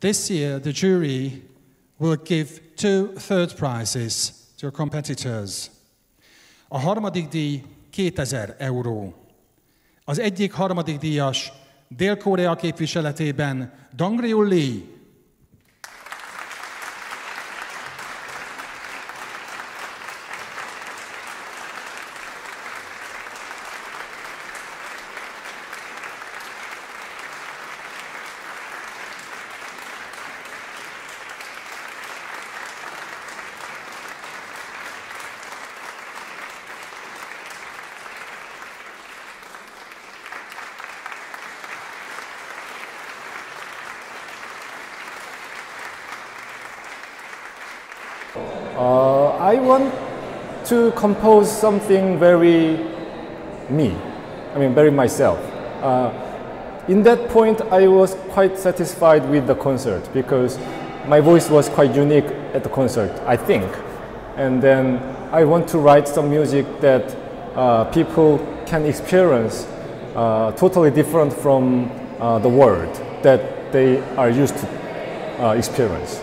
This year, the jury will give two third prizes to competitors. A harmadik díj 2000 euró. Az egyik harmadik díjas Dél-Korea képviseletében Dangriul Lee, Uh, I want to compose something very me, I mean, very myself. Uh, in that point, I was quite satisfied with the concert because my voice was quite unique at the concert, I think. And then I want to write some music that uh, people can experience uh, totally different from uh, the world that they are used to uh, experience.